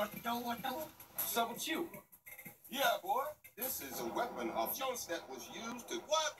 What's up with you? Yeah, boy. This is a weapon of yours that was used to what?